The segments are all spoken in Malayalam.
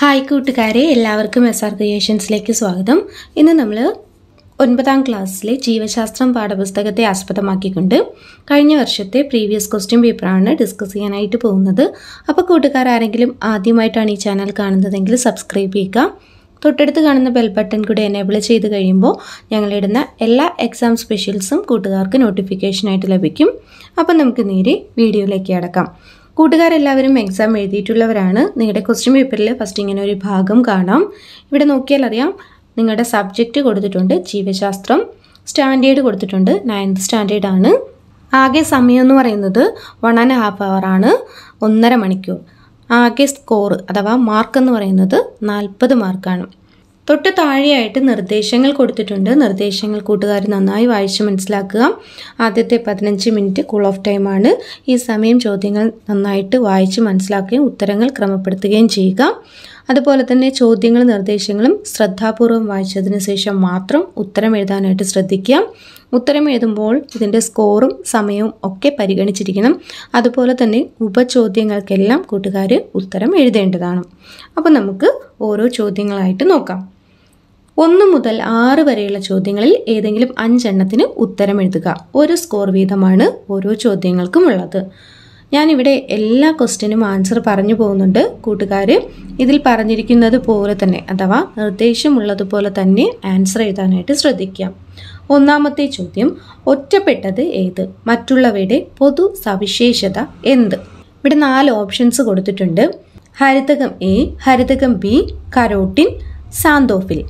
ഹായ് കൂട്ടുകാരെ എല്ലാവർക്കും എസ് ആർ ക്രിയേഷൻസിലേക്ക് സ്വാഗതം. ഇന്ന് നമ്മൾ ഒൻപതാം ക്ലാസ്സിലെ ജീവശാസ്ത്രം പാഠപുസ്തകത്തെ ആസ്പദമാക്കിക്കൊണ്ട് കഴിഞ്ഞ വർഷത്തെ പ്രീവിയസ് ക്വസ്റ്റ്യൻ പേപ്പറാണ് ഡിസ്കസ് ചെയ്യാനായിട്ട് പോകുന്നത്. അപ്പോൾ കൂട്ടുകാർ ആരെങ്കിലും ആദ്യമായിട്ടാണ് ഈ ചാനൽ കാണുന്നതെങ്കിൽ സബ്സ്ക്രൈബ് ചെയ്യുക. തൊട്ടടുത്ത് കാണുന്ന ബെൽ ബട്ടൺ കൂടി എനേബിൾ ചെയ്ത് കഴിയുമ്പോൾ ഞങ്ങളിടുന്ന എല്ലാ എക്സാം സ്പെഷ്യൽസും കൂട്ടുകാർക്ക് നോട്ടിഫിക്കേഷനായിട്ട് ലഭിക്കും. അപ്പം നമുക്ക് നേരെ വീഡിയോയിലേക്ക് അടക്കാം കൂട്ടുകാരെല്ലാവരും എക്സാം എഴുതിയിട്ടുള്ളവരാണ്. നിങ്ങളുടെ ക്വസ്റ്റ്യൻ പേപ്പറിൽ ഫസ്റ്റ് ഇങ്ങനെ ഒരു ഭാഗം കാണാം. ഇവിടെ നോക്കിയാൽ അറിയാം നിങ്ങളുടെ സബ്ജക്റ്റ് കൊടുത്തിട്ടുണ്ട് ജീവശാസ്ത്രം സ്റ്റാൻഡേർഡ് കൊടുത്തിട്ടുണ്ട് നയൻത് സ്റ്റാൻഡേർഡ് ആണ്. ആകെ സമയം എന്ന് പറയുന്നത് വൺ ആൻഡ് ഹാഫ് അവർ ആണ് ഒന്നര മണിക്കൂർ. ആകെ സ്കോർ അഥവാ മാർക്ക് എന്ന് പറയുന്നത് നാൽപ്പത് മാർക്കാണ് തൊട്ട് താഴെയായിട്ട് നിർദ്ദേശങ്ങൾ കൊടുത്തിട്ടുണ്ട്. നിർദ്ദേശങ്ങൾ കൂട്ടുകാർ നന്നായി വായിച്ച് മനസ്സിലാക്കുക. ആദ്യത്തെ പതിനഞ്ച് മിനിറ്റ് കൂൾ ഓഫ് ടൈമാണ് ഈ സമയം ചോദ്യങ്ങൾ നന്നായിട്ട് വായിച്ച് മനസ്സിലാക്കുകയും ഉത്തരങ്ങൾ ക്രമപ്പെടുത്തുകയും ചെയ്യുക. അതുപോലെ തന്നെ ചോദ്യങ്ങളും നിർദ്ദേശങ്ങളും ശ്രദ്ധാപൂർവം വായിച്ചതിന് ശേഷം മാത്രം ഉത്തരം എഴുതാനായിട്ട് ശ്രദ്ധിക്കുക. ഉത്തരം എഴുതുമ്പോൾ ഇതിന്റെ സ്കോറും സമയവും ഒക്കെ പരിഗണിച്ചിരിക്കണം. അതുപോലെ തന്നെ ഉപചോദ്യങ്ങൾക്കെല്ലാം കൂട്ടുകാർ ഉത്തരം എഴുതേണ്ടതാണ്. അപ്പോൾ നമുക്ക് ഓരോ ചോദ്യങ്ങളായിട്ട് നോക്കാം. ഒന്ന് മുതൽ ആറ് വരെയുള്ള ചോദ്യങ്ങളിൽ ഏതെങ്കിലും അഞ്ചെണ്ണത്തിന് ഉത്തരം എഴുതുക. ഒരു സ്കോർ വീതമാണ് ഓരോ ചോദ്യങ്ങൾക്കും ഉള്ളത്. ഞാനിവിടെ എല്ലാ ക്വസ്റ്റ്യനും ആൻസർ പറഞ്ഞു പോകുന്നുണ്ട്. കൂട്ടുകാർ ഇതിൽ പറഞ്ഞിരിക്കുന്നത് പോലെ തന്നെ അഥവാ നിർദ്ദേശമുള്ളതുപോലെ തന്നെ ആൻസർ എഴുതാനായിട്ട് ശ്രദ്ധിക്കാം. ഒന്നാമത്തെ ചോദ്യം ഒറ്റപ്പെട്ടത് ഏത്? മറ്റുള്ളവയുടെ പൊതു സവിശേഷത എന്ത്? ഇവിടെ നാല് ഓപ്ഷൻസ് കൊടുത്തിട്ടുണ്ട്. ഹരിതകം എ ഹരിതകം ബി കരോട്ടിൻ സാന്തോഫിൽ.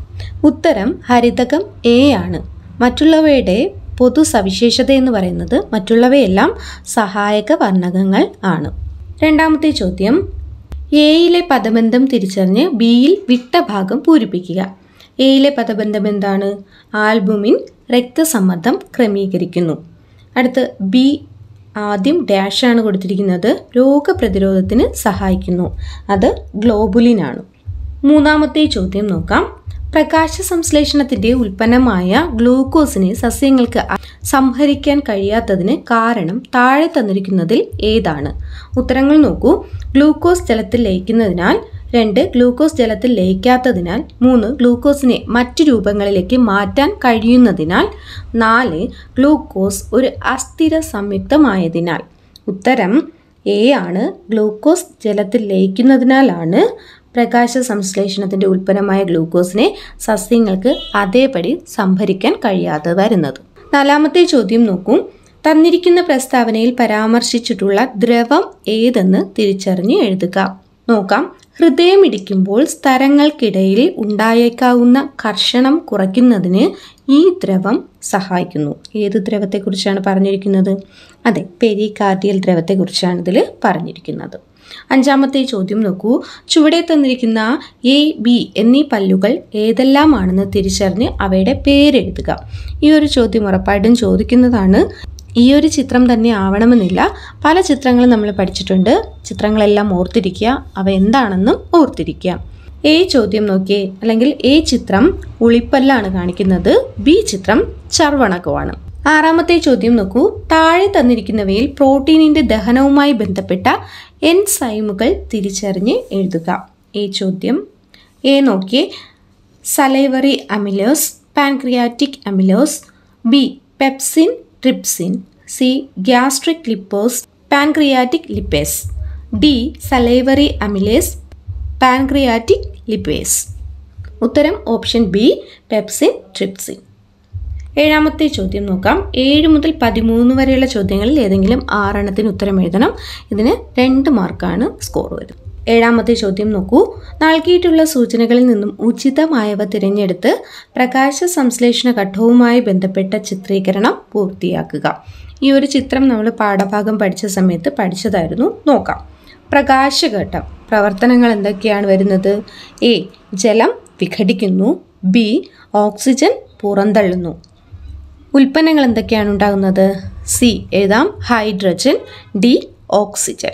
ഉത്തരം ഹരിതകം എ ആണ്. മറ്റുള്ളവയുടെ പൊതു സവിശേഷത എന്ന് പറയുന്നത് മറ്റുള്ളവയെല്ലാം സഹായക വർണകങ്ങൾ ആണ്. രണ്ടാമത്തെ ചോദ്യം. എയിലെ പദബന്ധം തിരിച്ചറിഞ്ഞ് ബിയിൽ വിട്ട ഭാഗം പൂരിപ്പിക്കുക. എയിലെ പദബന്ധം എന്താണ്? ആൽബുമിൻ രക്തസമ്മർദ്ദം ക്രമീകരിക്കുന്നു. അടുത്ത് ബി ആദ്യം ഡാഷാണ് കൊടുത്തിരിക്കുന്നത്. രോഗപ്രതിരോധത്തിന് സഹായിക്കുന്നു. അത് ഗ്ലോബുലിനാണ് മൂന്നാമത്തെ ചോദ്യം നോക്കാം. പ്രകാശ സംശ്ലേഷണത്തിന്റെ ഉൽപ്പന്നമായ ഗ്ലൂക്കോസിനെ സസ്യങ്ങൾക്ക് സംഹരിക്കാൻ കഴിയാത്തതിന് കാരണം താഴെ തന്നിരിക്കുന്നതിൽ ഏതാണ്? ഉത്തരങ്ങൾ നോക്കൂ. ഗ്ലൂക്കോസ് ജലത്തിൽ ലയിക്കുന്നതിനാൽ രണ്ട് ഗ്ലൂക്കോസ് ജലത്തിൽ ലയിക്കാത്തതിനാൽ മൂന്ന് ഗ്ലൂക്കോസിനെ മറ്റു രൂപങ്ങളിലേക്ക് മാറ്റാൻ കഴിയുന്നതിനാൽ നാല് ഗ്ലൂക്കോസ് ഒരു അസ്ഥിര സംയുക്തമായതിനാൽ. ഉത്തരം എ ആണ്. ഗ്ലൂക്കോസ് ജലത്തിൽ ലയിക്കുന്നതിനാലാണ് പ്രകാശ സംശ്ലേഷണത്തിന്റെ ഉൽപ്പന്നമായ ഗ്ലൂക്കോസിനെ സസ്യങ്ങൾക്ക് അതേപടി സംഭരിക്കാൻ കഴിയാതെ വരുന്നത്. നാലാമത്തെ ചോദ്യം നോക്കൂ. തന്നിരിക്കുന്ന പ്രസ്താവനയിൽ പരാമർശിച്ചിട്ടുള്ള ദ്രവം ഏതെന്ന് തിരിച്ചറിഞ്ഞ് എഴുതുക. നോക്കാം. ഹൃദയമിടിക്കുമ്പോൾ സ്തരങ്ങൾക്കിടയിൽ ഉണ്ടായേക്കാവുന്ന കർഷണം കുറയ്ക്കുന്നതിന് ഈ ദ്രവം സഹായിക്കുന്നു. ഏത് ദ്രവത്തെക്കുറിച്ചാണ് പറഞ്ഞിരിക്കുന്നത്? അതെ പെരികാർഡിയൽ ദ്രവത്തെക്കുറിച്ചാണ് ഇതിൽ പറഞ്ഞിരിക്കുന്നത്. അഞ്ചാമത്തെ ചോദ്യം നോക്കൂ. ചുവടെ തന്നിരിക്കുന്ന എ ബി എന്നീ പല്ലുകൾ ഏതെല്ലാമാണെന്ന് തിരിച്ചറിഞ്ഞ് അവയുടെ പേരെഴുതുക. ഈ ഒരു ചോദ്യം ഉറപ്പായിട്ടും ചോദിക്കുന്നതാണ്. ഈ ഒരു ചിത്രം തന്നെ ആവണമെന്നില്ല. പല ചിത്രങ്ങളും നമ്മൾ പഠിച്ചിട്ടുണ്ട്. ചിത്രങ്ങളെല്ലാം ഓർത്തിരിക്കുക. അവ എന്താണെന്നും ഓർത്തിരിക്കുക. എ ചോദ്യം നോക്കിയേ. അല്ലെങ്കിൽ എ ചിത്രം ഉളിപ്പല്ലാണ് കാണിക്കുന്നത്. ബി ചിത്രം ചർവണകമാണ്. ആറാമത്തെ ചോദ്യം നോക്കൂ. താഴെ തന്നിരിക്കുന്നവയിൽ പ്രോട്ടീനിന്റെ ദഹനവുമായി ബന്ധപ്പെട്ട എൻസൈമുകൾ തിരിച്ചറിഞ്ഞ് എഴുതുക. ഈ ചോദ്യം എ നോക്കിയേ. Salivary amylase pancreatic amylase B pepsin trypsin C gastric lipase pancreatic lipase D salivary amylase pancreatic lipase. ഉത്തരം ഓപ്ഷൻ ബി പെപ്സിൻ ട്രിപ്സിൻ. ഏഴാമത്തെ ചോദ്യം നോക്കാം. ഏഴ് മുതൽ പതിമൂന്ന് വരെയുള്ള ചോദ്യങ്ങളിൽ ഏതെങ്കിലും ആറെണ്ണത്തിന് ഉത്തരം എഴുതണം. ഇതിന് രണ്ട് മാർക്കാണ് സ്കോർ വരുന്നത്. ഏഴാമത്തെ ചോദ്യം നോക്കൂ. നൽകിയിട്ടുള്ള സൂചനകളിൽ നിന്നും ഉചിതമായവ തിരഞ്ഞെടുത്ത് പ്രകാശ സംശ്ലേഷണ ഘട്ടവുമായി ബന്ധപ്പെട്ട ചിത്രീകരണം പൂർത്തിയാക്കുക. ഈ ഒരു ചിത്രം നമ്മൾ പാഠഭാഗം പഠിച്ച സമയത്ത് പഠിച്ചതായിരുന്നു. നോക്കാം. പ്രകാശഘട്ടം. പ്രവർത്തനങ്ങൾ എന്തൊക്കെയാണ് വരുന്നത്? എ. ജലം വിഘടിക്കുന്നു. ബി. ഓക്സിജൻ പുറന്തള്ളുന്നു. ഉൽപ്പന്നങ്ങൾ എന്തൊക്കെയാണ് ഉണ്ടാകുന്നത്? സി എഴുതാം ഹൈഡ്രജൻ ഡി ഓക്സിജൻ.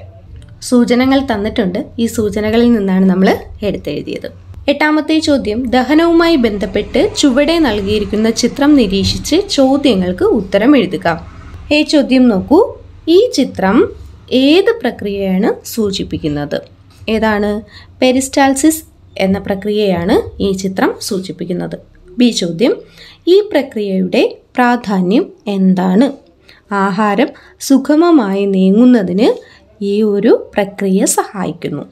സൂചനകൾ തന്നിട്ടുണ്ട്. ഈ സൂചനകളിൽ നിന്നാണ് നമ്മൾ എടുത്തെഴുതിയത്. എട്ടാമത്തെ ചോദ്യം ദഹനവുമായി ബന്ധപ്പെട്ട് ചുവടെ നൽകിയിരിക്കുന്ന ചിത്രം നിരീക്ഷിച്ച് ചോദ്യങ്ങൾക്ക് ഉത്തരം എഴുതുക. ഏ ചോദ്യം നോക്കൂ. ഈ ചിത്രം ഏത് പ്രക്രിയയാണ് സൂചിപ്പിക്കുന്നത്? ഏതാണ്? പെരിസ്റ്റാൾസിസ് എന്ന പ്രക്രിയയാണ് ഈ ചിത്രം സൂചിപ്പിക്കുന്നത്. ബി ചോദ്യം ഈ പ്രക്രിയയുടെ പ്രാധാന്യം എന്താണ്? ആഹാരം സുഗമമായി നീങ്ങുന്നതിന് ഈ ഒരു പ്രക്രിയ സഹായിക്കുന്നു.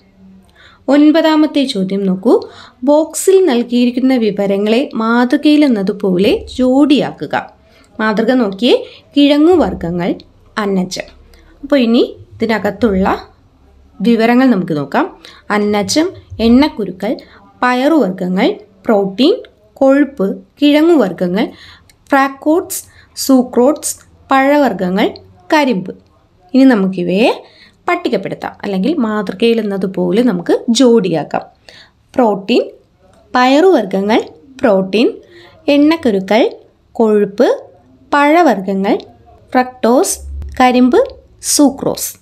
ഒൻപതാമത്തെ ചോദ്യം നോക്കൂ. ബോക്സിൽ നൽകിയിരിക്കുന്ന വിവരങ്ങളെ മാതൃകയിൽ എന്നതുപോലെ ജോഡിയാക്കുക. മാതൃക നോക്കിയേ കിഴങ്ങുവർഗങ്ങൾ അന്നജം അപ്പോൾ ഇനി ഇതിനകത്തുള്ള വിവരങ്ങൾ നമുക്ക് നോക്കാം. അന്നജം എണ്ണക്കുരുക്കൾ പയറുവർഗങ്ങൾ പ്രോട്ടീൻ കൊഴുപ്പ് കിഴങ്ങുവർഗങ്ങൾ ഫ്രാക്കോട്സ് സൂക്രോട്ട്സ് പഴവർഗങ്ങൾ കരിമ്പ്. ഇനി നമുക്കിവയെ പട്ടികപ്പെടുത്താം. അല്ലെങ്കിൽ മാതൃകയിൽ എന്നതുപോലെ നമുക്ക് ജോഡിയാക്കാം. പ്രോട്ടീൻ പയറുവർഗങ്ങൾ പ്രോട്ടീൻ എണ്ണക്കരുക്കൾ കൊഴുപ്പ് പഴവർഗങ്ങൾ ഫ്രക്ടോസ് കരിമ്പ് സൂക്രോസ്.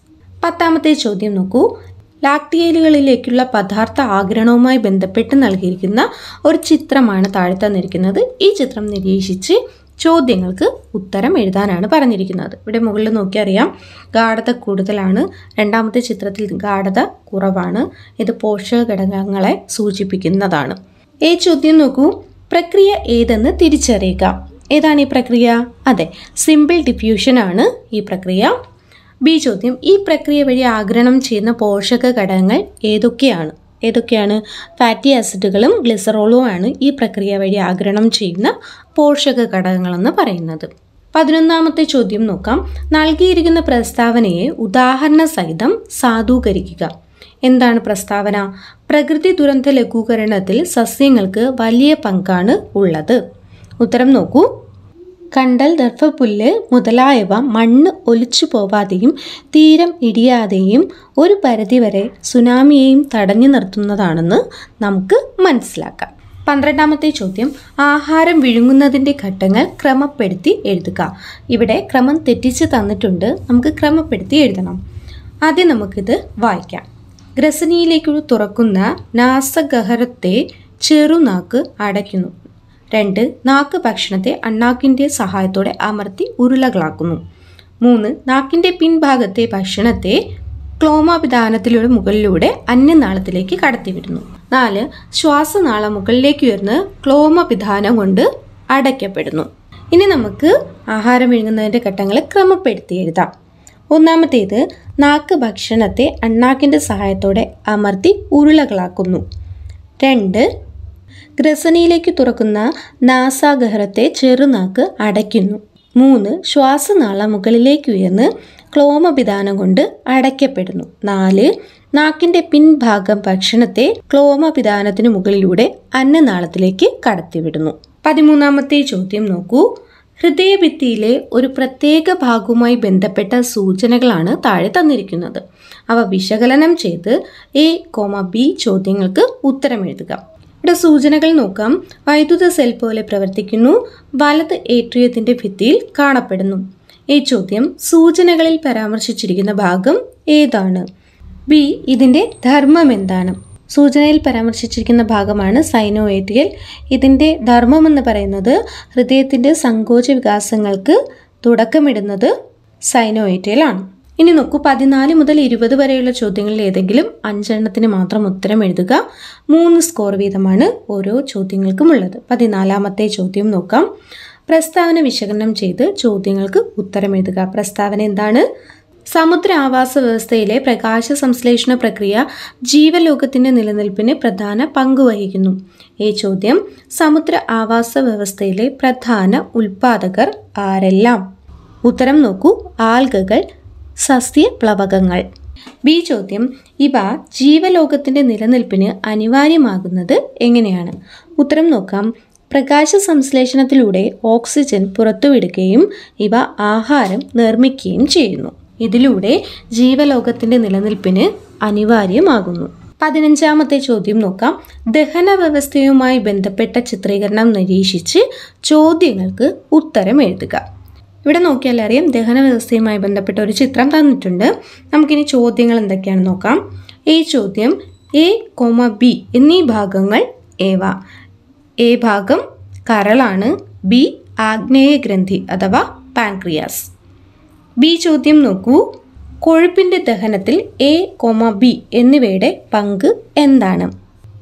പത്താമത്തെ ചോദ്യം നോക്കൂ. ലാക്ടിയലുകളിലേക്കുള്ള പദാർത്ഥ ആഗ്രഹവുമായി ബന്ധപ്പെട്ട് നൽകിയിരിക്കുന്ന ഒരു ചിത്രമാണ് താഴെ തന്നിരിക്കുന്നത്. ഈ ചിത്രം നിരീക്ഷിച്ച് ചോദ്യങ്ങൾക്ക് ഉത്തരം എഴുതാനാണ് പറഞ്ഞിരിക്കുന്നത്. ഇവിടെ മുകളിൽ നോക്കിയറിയാം. ഗാഠത കൂടുതലാണ്. രണ്ടാമത്തെ ചിത്രത്തിൽ ഗാഠത കുറവാണ്. ഇത് പോഷക ഘടകങ്ങളെ സൂചിപ്പിക്കുന്നതാണ്. ഈ ചോദ്യം നോക്കൂ. പ്രക്രിയ ഏതെന്ന് തിരിച്ചറിയുക. ഏതാണ് ഈ പ്രക്രിയ? അതെ സിമ്പിൾ ഡിഫ്യൂഷൻ ആണ് ഈ പ്രക്രിയ. ബി ചോദ്യം ഈ പ്രക്രിയ വഴി ആഗ്രഹം ചെയ്യുന്ന പോഷക ഘടകങ്ങൾ ഏതൊക്കെയാണ്? ഏതൊക്കെയാണ്? ഫാറ്റി ആസിഡുകളും ഗ്ലിസറോളുമാണ് ഈ പ്രക്രിയ വഴി ആഗിരണം ചെയ്യുന്ന പോഷക ഘടകങ്ങളെന്ന് പറയുന്നത്. പതിനൊന്നാമത്തെ ചോദ്യം നോക്കാം. നൽകിയിരിക്കുന്ന പ്രസ്താവനയെ ഉദാഹരണ സഹിതം സാധൂകരിക്കുക. എന്താണ് പ്രസ്താവന? പ്രകൃതി ദുരന്ത ലഘൂകരണത്തിൽ സസ്യങ്ങൾക്ക് വലിയ പങ്കാണ് ഉള്ളത്. ഉത്തരം നോക്കൂ. കണ്ടൽ ദർഭപുല്ല് മുതലായവ മണ്ണ് ഒലിച്ചു പോവാതെയും തീരം ഇടിയാതെയും ഒരു പരിധിവരെ സുനാമിയെയും തടഞ്ഞു നിർത്തുന്നതാണെന്ന് നമുക്ക് മനസ്സിലാക്കാം. പന്ത്രണ്ടാമത്തെ ചോദ്യം ആഹാരം വിഴുങ്ങുന്നതിന്റെ ഘട്ടങ്ങൾ ക്രമപ്പെടുത്തി എഴുതുക. ഇവിടെ ക്രമം തെറ്റിച്ച് തന്നിട്ടുണ്ട് നമുക്ക് ക്രമപ്പെടുത്തി എഴുതണം. ആദ്യം നമുക്കിത് വായിക്കാം. ഗ്രസനിയിലേക്ക് തുറക്കുന്ന നാസഗഹരത്തെ ചെറുനാക്ക് അടയ്ക്കുന്നു. രണ്ട് നാക്ക് ഭക്ഷണത്തെ അണ്ണാക്കിന്റെ സഹായത്തോടെ അമർത്തി ഉരുളകളാക്കുന്നു. മൂന്ന് നാക്കിന്റെ പിൻഭാഗത്തെ ഭക്ഷണത്തെ ക്ലോമാവിധാനത്തിലൂടെ മുകളിലൂടെ അന്യനാളത്തിലേക്ക് കടത്തിവിടുന്നു. നാല് ശ്വാസനാളം മുകളിലേക്ക് ഉയർന്ന് ക്ലോമപിധാനം കൊണ്ട് അടയ്ക്കപ്പെടുന്നു. ഇനി നമുക്ക് ആഹാരം വിഴുങ്ങുന്നതിന്റെ ഘട്ടങ്ങളെ ക്രമപ്പെടുത്തി എഴുതാം. ഒന്നാമത്തേത് നാക്ക് ഭക്ഷണത്തെ അണ്ണാക്കിന്റെ സഹായത്തോടെ അമർത്തി ഉരുളകളാക്കുന്നു. രണ്ട് ഗ്രസനിയിലേക്ക് തുറക്കുന്ന നാസാഗഹ്രത്തെ ചെറുനാക്ക് അടയ്ക്കുന്നു. മൂന്ന് ശ്വാസനാള മുകളിലേക്ക് ഉയർന്ന് ക്ലോമപിതാനം കൊണ്ട് അടയ്ക്കപ്പെടുന്നു. നാല് നാക്കിന്റെ പിൻഭാഗം ഭക്ഷണത്തെ ക്ലോമപിതാനത്തിനു മുകളിലൂടെ അന്നനാളത്തിലേക്ക് കടത്തിവിടുന്നു. പതിമൂന്നാമത്തെ ചോദ്യം നോക്കൂ. ഹൃദയഭിത്തിയിലെ ഒരു പ്രത്യേക ഭാഗവുമായി ബന്ധപ്പെട്ട സൂചനകളാണ് താഴെ തന്നിരിക്കുന്നത്. അവ വിശകലനം ചെയ്ത് എ കോമ ബി ചോദ്യങ്ങൾക്ക് ഉത്തരം എഴുതുക ഇവിടെ സൂചനകൾ നോക്കാം. വൈദ്യുത സെൽ പോലെ പ്രവർത്തിക്കുന്നു. വലത് ഏട്രിയത്തിന്റെ ഭിത്തിയിൽ കാണപ്പെടുന്നു. ഈ ചോദ്യം സൂചനകളിൽ പരാമർശിച്ചിരിക്കുന്ന ഭാഗം ഏതാണ്? ബി ഇതിന്റെ ധർമ്മം എന്താണ്? സൂചനയിൽ പരാമർശിച്ചിരിക്കുന്ന ഭാഗമാണ് സൈനോഏറ്റിയൽ ഇതിന്റെ ധർമ്മം എന്ന് പറയുന്നത് ഹൃദയത്തിന്റെ സങ്കോച വികാസങ്ങൾക്ക് തുടക്കമിടുന്നത് സൈനോഏറ്റിയൽ ആണ്. ഇനി നോക്കൂ പതിനാല് മുതൽ ഇരുപത് വരെയുള്ള ചോദ്യങ്ങളിൽ ഏതെങ്കിലും അഞ്ചെണ്ണത്തിന് മാത്രം ഉത്തരം എഴുതുക. മൂന്ന് സ്കോർ വീതമാണ് ഓരോ ചോദ്യങ്ങൾക്കും ഉള്ളത്. പതിനാലാമത്തെ ചോദ്യം നോക്കാം. പ്രസ്താവന വിശകലനം ചെയ്ത് ചോദ്യങ്ങൾക്ക് ഉത്തരം എഴുതുക. പ്രസ്താവന എന്താണ്? സമുദ്ര ആവാസ വ്യവസ്ഥയിലെ പ്രകാശ സംശ്ലേഷണ പ്രക്രിയ ജീവലോകത്തിന്റെ നിലനിൽപ്പിന് പ്രധാന പങ്ക് വഹിക്കുന്നു. ഈ ചോദ്യം സമുദ്ര ആവാസ വ്യവസ്ഥയിലെ പ്രധാന ഉൽപാദകർ ആരെല്ലാം? ഉത്തരം നോക്കൂ ആൽഗകൾ സസ്യപ്ലവകങ്ങൾ. ബി ചോദ്യം ഇവ ജീവലോകത്തിന്റെ നിലനിൽപ്പിന് അനിവാര്യമാകുന്നത് എങ്ങനെയാണ്? ഉത്തരം നോക്കാം. പ്രകാശ സംശ്ലേഷണത്തിലൂടെ ഓക്സിജൻ പുറത്തുവിടുകയും ഇവ ആഹാരം നിർമ്മിക്കുകയും ചെയ്യുന്നു. ഇതിലൂടെ ജീവലോകത്തിന്റെ നിലനിൽപ്പിന് അനിവാര്യമാകുന്നു. പതിനഞ്ചാമത്തെ ചോദ്യം നോക്കാം. ദഹന വ്യവസ്ഥയുമായി ബന്ധപ്പെട്ട ചിത്രീകരണം നിരീക്ഷിച്ച് ചോദ്യങ്ങൾക്ക് ഉത്തരം എഴുതുക. ഇവിടെ നോക്കിയാൽ അറിയാം ദഹന വ്യവസ്ഥയുമായി ബന്ധപ്പെട്ട ഒരു ചിത്രം തന്നിട്ടുണ്ട്. നമുക്കിനി ചോദ്യങ്ങൾ എന്തൊക്കെയാണെന്ന് നോക്കാം. ഈ ചോദ്യം എ കോമ ബി എന്നീ ഭാഗങ്ങൾ ഏവ? എ ഭാഗം കരളാണ് ബി ആഗ്നേയ ഗ്രന്ഥി അഥവാ പാൻക്രിയാസ്. ബി ചോദ്യം നോക്കൂ. കൊഴുപ്പിന്റെ ദഹനത്തിൽ എ കോമ ബി എന്നിവയുടെ പങ്ക് എന്താണ്?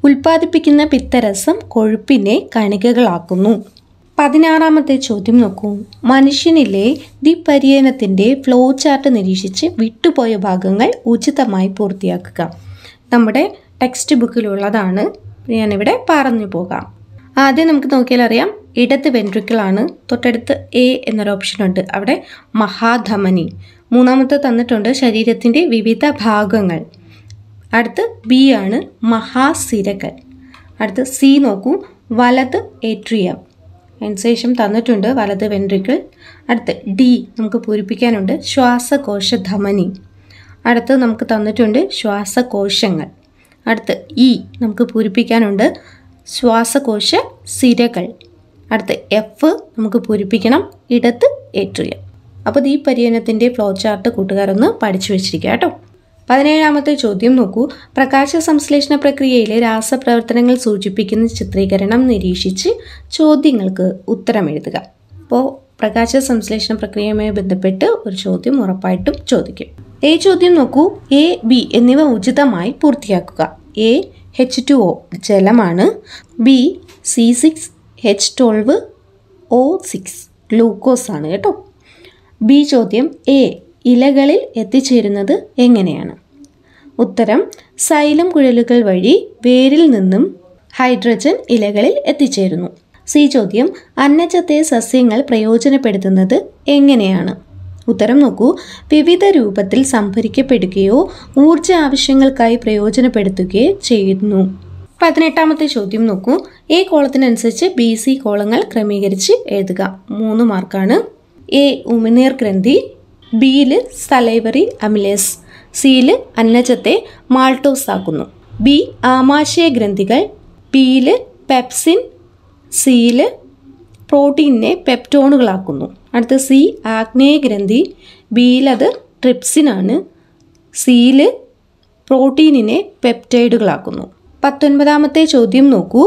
ഉൽപ്പാദിപ്പിക്കുന്ന പിത്തരസം കൊഴുപ്പിനെ കണികകളാക്കുന്നു. പതിനാറാമത്തെ ചോദ്യം നോക്കൂ. മനുഷ്യനിലെ ദ്വിപര്യനത്തിന്റെ ഫ്ലോ ചാർട്ട് നിരീക്ഷിച്ച് വിട്ടുപോയ ഭാഗങ്ങൾ ഉചിതമായി പൂർത്തിയാക്കുക. നമ്മുടെ ടെക്സ്റ്റ് ബുക്കിലുള്ളതാണ് ഞാനിവിടെ പറഞ്ഞു പോകാം. ആദ്യം നമുക്ക് നോക്കിയാൽ അറിയാം. ഇടത് വെൻട്രിക്കിളാണ് തൊട്ടടുത്ത് എ എന്നൊരു ഓപ്ഷൻ ഉണ്ട്. അവിടെ മഹാധമനി. മൂന്നാമത്തെ തന്നിട്ടുണ്ട് ശരീരത്തിന്റെ വിവിധ ഭാഗങ്ങൾ. അടുത്ത് ബി ആണ് മഹാസിരകൾ അടുത്ത് സി നോക്കൂ. വലത് ഏട്രിയം അതിനുശേഷം തന്നിട്ടുണ്ട് വലത് വെൻട്രിക്കിൾ. അടുത്ത് ഡി നമുക്ക് പൂരിപ്പിക്കാനുണ്ട്. ശ്വാസകോശ ധമനി അടുത്ത് നമുക്ക് തന്നിട്ടുണ്ട് ശ്വാസകോശങ്ങൾ. അടുത്ത് ഇ നമുക്ക് പൂരിപ്പിക്കാനുണ്ട് ശ്വാസകോശ സിരകൾ അടുത്ത് എഫ് നമുക്ക് പൂരിപ്പിക്കണം ഇടത്ത് ഏറ്റുയം അപ്പോൾ ഈ പര്യനത്തിന്റെ ഫ്ലോ ചാർട്ട് കൂട്ടുകാരൊന്ന് പഠിച്ചു വെച്ചിരിക്കുക കേട്ടോ. പതിനേഴാമത്തെ ചോദ്യം നോക്കൂ. പ്രകാശ സംശ്ലേഷണ പ്രക്രിയയിലെ രാസപ്രവർത്തനങ്ങൾ സൂചിപ്പിക്കുന്ന ചിത്രീകരണം നിരീക്ഷിച്ച് ചോദ്യങ്ങൾക്ക് ഉത്തരം എഴുതുക. അപ്പോൾ പ്രകാശ സംശ്ലേഷണ പ്രക്രിയയുമായി ബന്ധപ്പെട്ട് ഒരു ചോദ്യം ഉറപ്പായിട്ടും ചോദിക്കും. എ ചോദ്യം നോക്കൂ. എ ബി എന്നിവ ഉചിതമായി പൂർത്തിയാക്കുക. എ എച്ച് ടു ഒ ജലമാണ്. B C six H twelve O six glucose ആണ് കേട്ടോ. ബി ചോദ്യം എ ഇലകളിൽ എത്തിച്ചേരുന്നത് എങ്ങനെയാണ്? ഉത്തരം സൈലം കുഴലുകൾ വഴി വേരിൽ നിന്നും ഹൈഡ്രജൻ ഇലകളിൽ എത്തിച്ചേരുന്നു. സി ചോദ്യം അന്നജത്തെ സസ്യങ്ങൾ പ്രയോജനപ്പെടുത്തുന്നത് എങ്ങനെയാണ്? ഉത്തരം നോക്കൂ വിവിധ രൂപത്തിൽ സംഭരിക്കപ്പെടുകയോ ഊർജ ആവശ്യങ്ങൾക്കായി പ്രയോജനപ്പെടുത്തുകയോ ചെയ്യുന്നു. പതിനെട്ടാമത്തെ ചോദ്യം നോക്കൂ എ കോളത്തിനനുസരിച്ച് ബി സി കോളങ്ങൾ ക്രമീകരിച്ച് എഴുതുക. മൂന്ന് മാർക്കാണ്. എ ഉമിനീർ ഗ്രന്ഥി ബിയിൽ സലൈവറി അമിലേസ് സിയിൽ അന്നജത്തെ മാൾട്ടോസ് ആക്കുന്നു ബി ആമാശയ ഗ്രന്ഥികൾ ബിയിൽ പെപ്സിൻ സിയിൽ പ്രോട്ടീനിനെ പെപ്റ്റോണുകളാക്കുന്നു. അടുത്ത സി ആഗ്നേയ ഗ്രന്ഥി ബിയിൽ അത് ട്രിപ്സിനാണ് സിയിൽ പ്രോട്ടീനിനെ പെപ്റ്റൈഡുകളാക്കുന്നു. പത്തൊൻപതാമത്തെ ചോദ്യം നോക്കൂ.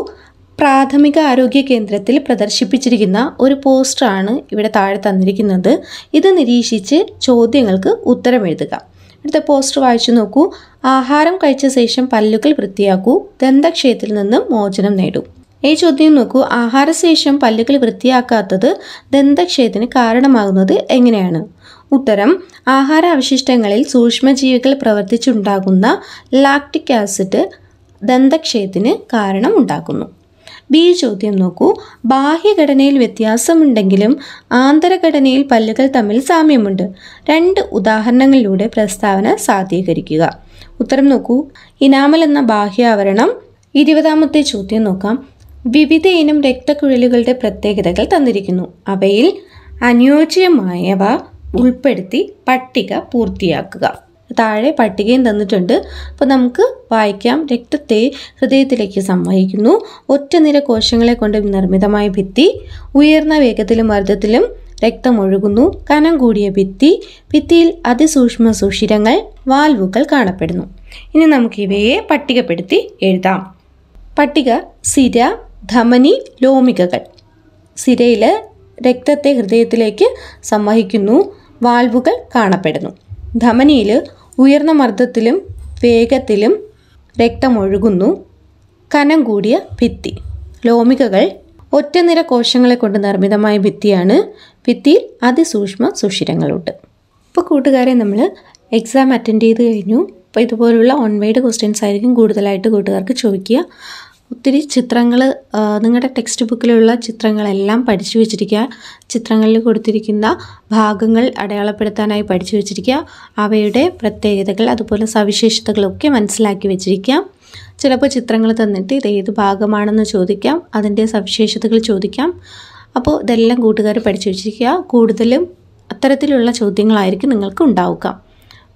പ്രാഥമിക ആരോഗ്യ കേന്ദ്രത്തിൽ പ്രദർശിപ്പിച്ചിരിക്കുന്ന ഒരു പോസ്റ്ററാണ് ഇവിടെ താഴെ തന്നിരിക്കുന്നത്. ഇത് നിരീക്ഷിച്ച് ചോദ്യങ്ങൾക്ക് ഉത്തരം എഴുതുക. അടുത്ത പോസ്റ്റർ വായിച്ചു നോക്കൂ. ആഹാരം കഴിച്ച ശേഷം പല്ലുകൾ വൃത്തിയാക്കൂ. ദന്തക്ഷയത്തിൽ നിന്നും മോചനം നേടൂ. ഈ ചോദ്യം നോക്കൂ. ആഹാരശേഷം പല്ലുകൾ വൃത്തിയാക്കാത്തത് ദന്തക്ഷയത്തിന് കാരണമാകുന്നത് എങ്ങനെയാണ്? ഉത്തരം. ആഹാര അവശിഷ്ടങ്ങളിൽ സൂക്ഷ്മജീവികൾ പ്രവർത്തിച്ചുണ്ടാകുന്ന ലാക്റ്റിക് ആസിഡ് ദന്തക്ഷയത്തിന് കാരണം ഉണ്ടാക്കുന്നു ബി ചോദ്യം നോക്കൂ. ബാഹ്യഘടനയിൽ വ്യത്യാസമുണ്ടെങ്കിലും ആന്തരഘടനയിൽ പല്ലുകൾ തമ്മിൽ സാമ്യമുണ്ട്. രണ്ട് ഉദാഹരണങ്ങളിലൂടെ പ്രസ്താവന സാധീകരിക്കുക. ഉത്തരം നോക്കൂ. ഇനാമൽ എന്ന ബാഹ്യാവരണം. ഇരുപതാമത്തെ ചോദ്യം നോക്കാം. വിവിധ ഇനം രക്തക്കുഴലുകളുടെ പ്രത്യേകതകൾ തന്നിരിക്കുന്നു. അവയിൽ അനുയോജ്യമായവ ഉൾപ്പെടുത്തി പട്ടിക പൂർത്തിയാക്കുക. താഴെ പട്ടികയും തന്നിട്ടുണ്ട്. അപ്പോൾ നമുക്ക് വായിക്കാം. രക്തത്തെ ഹൃദയത്തിലേക്ക് സംവഹിക്കുന്നു. ഒറ്റ നിര കോശങ്ങളെ കൊണ്ട് നിർമ്മിതമായ ഭിത്തി. ഉയർന്ന വേഗത്തിലും മർദ്ദത്തിലും രക്തം ഒഴുകുന്നു. കനം കൂടിയ ഭിത്തി. ഭിത്തിയിൽ അതിസൂക്ഷ്മ സുഷിരങ്ങൾ വാൽവുകൾ കാണപ്പെടുന്നു. ഇനി നമുക്ക് ഇവയെ പട്ടികപ്പെടുത്തി എഴുതാം. പട്ടിക സിര ധമനി ലോമികകൾ. സിരയിൽ രക്തത്തെ ഹൃദയത്തിലേക്ക് സംവഹിക്കുന്നു. വാൽവുകൾ കാണപ്പെടുന്നു. ധമനിയിൽ ഉയർന്ന മർദ്ദത്തിലും വേഗത്തിലും രക്തമൊഴുകുന്നു. കനം കൂടിയ ഭിത്തി. ലോമികകൾ ഒറ്റനിര കോശങ്ങളെ കൊണ്ട് നിർമ്മിതമായ ഭിത്തിയാണ്. ഭിത്തിയിൽ അതിസൂക്ഷ്മ സുഷിരങ്ങളുണ്ട്. ഇപ്പോൾ കൂട്ടുകാരെ നമ്മൾ എക്സാം അറ്റൻഡ് ചെയ്ത് കഴിഞ്ഞു. അപ്പോൾ ഇതുപോലുള്ള ഓൺ ക്വസ്റ്റ്യൻസ് ആയിരിക്കും കൂടുതലായിട്ട് കൂട്ടുകാർക്ക് ചോദിക്കുക. ഒത്തിരി ചിത്രങ്ങൾ നിങ്ങളുടെ ടെക്സ്റ്റ് ബുക്കിലുള്ള ചിത്രങ്ങളെല്ലാം പഠിച്ചു വെച്ചിരിക്കുക ചിത്രങ്ങളിൽ കൊടുത്തിരിക്കുന്ന ഭാഗങ്ങൾ അടയാളപ്പെടുത്താനായി പഠിച്ചു വെച്ചിരിക്കുക അവയുടെ പ്രത്യേകതകൾ അതുപോലെ സവിശേഷതകളൊക്കെ മനസ്സിലാക്കി വെച്ചിരിക്കുക ചിലപ്പോൾ ചിത്രങ്ങൾ തന്നിട്ട് ഇത് ഏത് ഭാഗമാണെന്ന് ചോദിക്കാം. അതിന്റെ സവിശേഷതകൾ ചോദിക്കാം. അപ്പോൾ ഇതെല്ലാം കൂട്ടുകാർ പഠിച്ചു വെച്ചിരിക്കുക കൂടുതലും അത്തരത്തിലുള്ള ചോദ്യങ്ങളായിരിക്കും നിങ്ങൾക്ക് ഉണ്ടാവുക.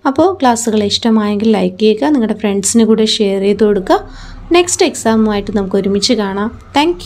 അപ്പോൾ ക്ലാസ്സുകൾ ഇഷ്ടമായെങ്കിൽ ലൈക്ക് ചെയ്യുക. നിങ്ങളുടെ ഫ്രണ്ട്സിന് കൂടെ ഷെയർ ചെയ്ത് കൊടുക്കുക. നെക്സ്റ്റ് എക്സാമുമായിട്ട് നമുക്ക് ഒരുമിച്ച് കാണാം. താങ്ക്